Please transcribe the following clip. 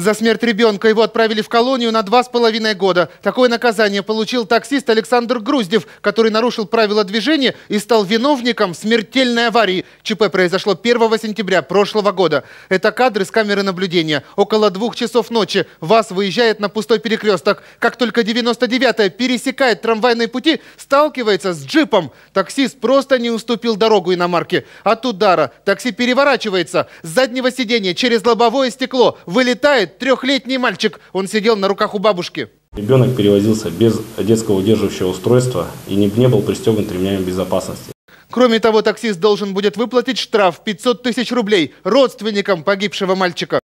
За смерть ребенка его отправили в колонию на два с половиной года. Такое наказание получил таксист Александр Груздев, который нарушил правила движения и стал виновником смертельной аварии. ЧП произошло 1 сентября прошлого года. Это кадры с камеры наблюдения. Около двух часов ночи ВАЗ выезжает на пустой перекресток. Как только 99-я пересекает трамвайные пути, сталкивается с джипом. Таксист просто не уступил дорогу иномарке. От удара такси переворачивается. С заднего сиденья через лобовое стекло вылетает трехлетний мальчик. Он сидел на руках у бабушки. Ребенок перевозился без детского удерживающего устройства и не, не был пристегнут ремнями безопасности. Кроме того, таксист должен будет выплатить штраф 500 тысяч рублей родственникам погибшего мальчика.